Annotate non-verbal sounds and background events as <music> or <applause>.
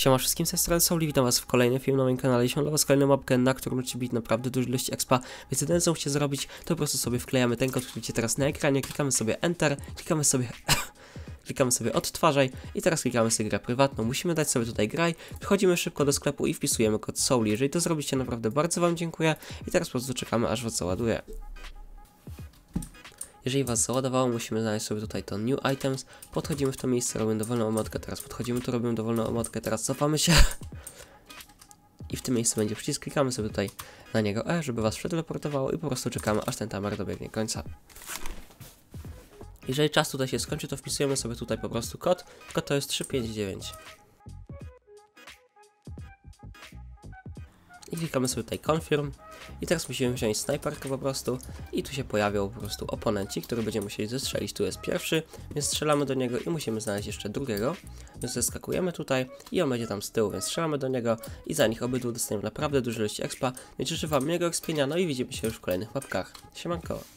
Siema wszystkim, z strony Souli, witam was w kolejnym filmie na moim kanale. Dzisiaj dla was kolejną mapkę, na którą możecie bić naprawdę dużą ilość expa, więc jedyne co musicie zrobić, to po prostu sobie wklejamy ten kod, który widzicie teraz na ekranie, klikamy sobie Enter, klikamy sobie... <laughs> klikamy sobie odtwarzaj i teraz klikamy sobie grę prywatną. Musimy dać sobie tutaj graj, wchodzimy szybko do sklepu i wpisujemy kod Souli. Jeżeli to zrobicie, naprawdę bardzo wam dziękuję i teraz po prostu czekamy aż was załaduje. Jeżeli was załadowało, musimy znaleźć sobie tutaj to New Items. Podchodzimy w to miejsce, robimy dowolną emotkę, teraz podchodzimy tu, robimy dowolną emotkę, teraz cofamy się. I w tym miejscu będzie przycisk, klikamy sobie tutaj na niego E, żeby was przeteleportowało i po prostu czekamy, aż ten timer dobiegnie końca. Jeżeli czas tutaj się skończy, to wpisujemy sobie tutaj po prostu kod. Kod to jest 359. I klikamy sobie tutaj confirm. I teraz musimy wziąć snajperkę po prostu i tu się pojawią po prostu oponenci, który będziemy musieli zestrzelić. Tu jest pierwszy, więc strzelamy do niego i musimy znaleźć jeszcze drugiego. Więc zeskakujemy tutaj i on będzie tam z tyłu, więc strzelamy do niego i za nich obydwu dostaniemy naprawdę dużo ilości expa. Więc życzę wam miłego expienia, no i widzimy się już w kolejnych mapkach. Siemanko!